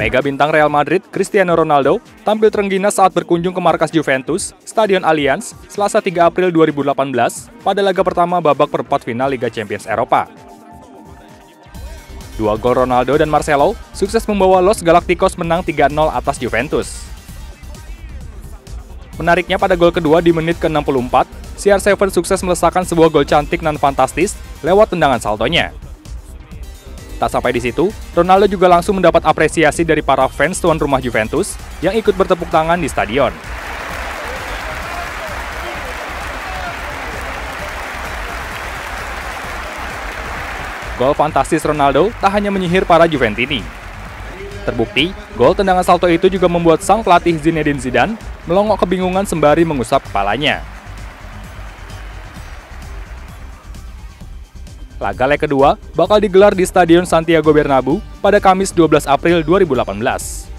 Mega bintang Real Madrid, Cristiano Ronaldo, tampil terengginas saat berkunjung ke markas Juventus, Stadion Allianz, Selasa 3 April 2018, pada laga pertama babak perempat final Liga Champions Eropa. Dua gol Ronaldo dan Marcelo sukses membawa Los Galacticos menang 3-0 atas Juventus. Menariknya pada gol kedua di menit ke-64, CR7 sukses melesakkan sebuah gol cantik dan fantastis lewat tendangan saltonya. Tak sampai di situ, Ronaldo juga langsung mendapat apresiasi dari para fans tuan rumah Juventus yang ikut bertepuk tangan di stadion. Gol fantastis Ronaldo tak hanya menyihir para Juventini. Terbukti, gol tendangan salto itu juga membuat sang pelatih Zinedine Zidane melongok kebingungan sembari mengusap kepalanya. Laga leg kedua bakal digelar di Stadion Santiago Bernabeu pada Kamis 12 April 2018.